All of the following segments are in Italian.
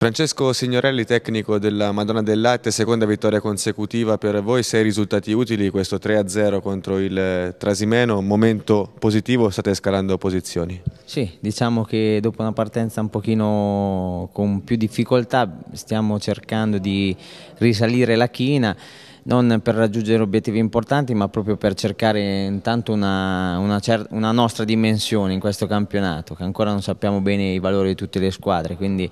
Francesco Signorelli, tecnico della Madonna del Latte, seconda vittoria consecutiva per voi, sei risultati utili, questo 3-0 contro il Trasimeno, momento positivo, state scalando posizioni? Sì, diciamo che dopo una partenza un pochino con più difficoltà stiamo cercando di risalire la china, non per raggiungere obiettivi importanti ma proprio per cercare intanto una, una, una nostra dimensione in questo campionato, che ancora non sappiamo bene i valori di tutte le squadre, quindi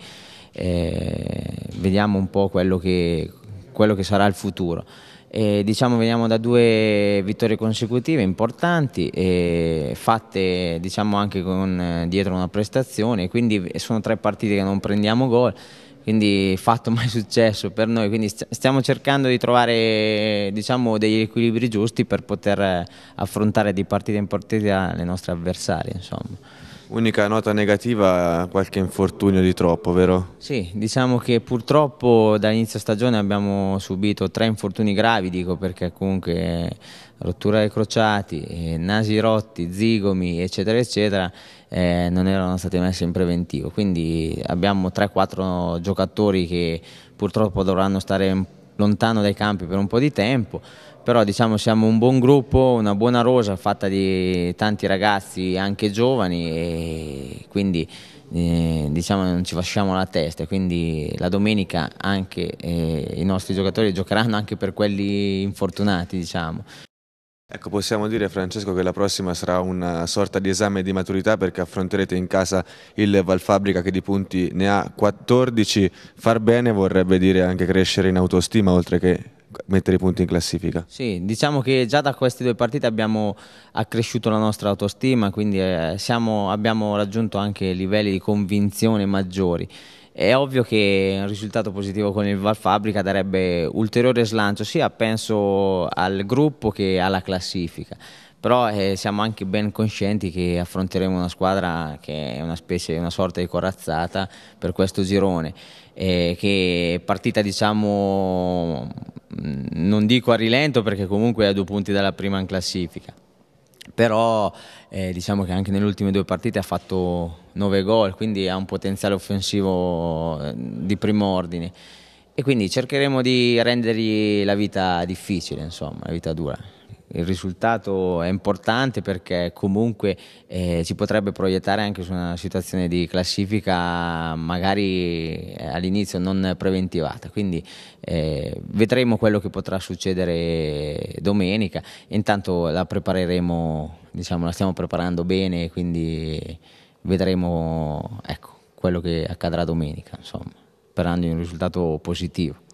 eh, vediamo un po' quello che, quello che sarà il futuro. E, diciamo veniamo da due vittorie consecutive importanti fatte diciamo anche con dietro una prestazione quindi sono tre partite che non prendiamo gol quindi fatto mai successo per noi quindi stiamo cercando di trovare diciamo, degli equilibri giusti per poter affrontare di partita in partita le nostre avversarie insomma. Unica nota negativa, qualche infortunio di troppo, vero? Sì, diciamo che purtroppo da inizio stagione abbiamo subito tre infortuni gravi, dico perché comunque rottura dei crociati, eh, nasi rotti, zigomi, eccetera, eccetera, eh, non erano stati messi in preventivo. Quindi abbiamo 3-4 giocatori che purtroppo dovranno stare lontano dai campi per un po' di tempo però diciamo siamo un buon gruppo, una buona rosa fatta di tanti ragazzi anche giovani e quindi eh, diciamo non ci fasciamo la testa quindi la domenica anche eh, i nostri giocatori giocheranno anche per quelli infortunati diciamo. Ecco, possiamo dire Francesco che la prossima sarà una sorta di esame di maturità perché affronterete in casa il Valfabrica che di punti ne ha 14, far bene vorrebbe dire anche crescere in autostima oltre che mettere i punti in classifica. Sì, diciamo che già da queste due partite abbiamo accresciuto la nostra autostima, quindi eh, siamo, abbiamo raggiunto anche livelli di convinzione maggiori. È ovvio che un risultato positivo con il Valfabrica darebbe ulteriore slancio sia penso al gruppo che alla classifica. Però eh, siamo anche ben conscienti che affronteremo una squadra che è una specie, una sorta di corazzata per questo girone, eh, che è partita diciamo, non dico a rilento perché comunque è a due punti dalla prima in classifica, però eh, diciamo che anche nelle ultime due partite ha fatto nove gol, quindi ha un potenziale offensivo eh, di primo ordine. E quindi cercheremo di rendergli la vita difficile, insomma, la vita dura il risultato è importante perché comunque eh, ci potrebbe proiettare anche su una situazione di classifica magari eh, all'inizio non preventivata, quindi eh, vedremo quello che potrà succedere domenica, intanto la prepareremo, diciamo la stiamo preparando bene, quindi vedremo ecco, quello che accadrà domenica, insomma, sperando in un risultato positivo.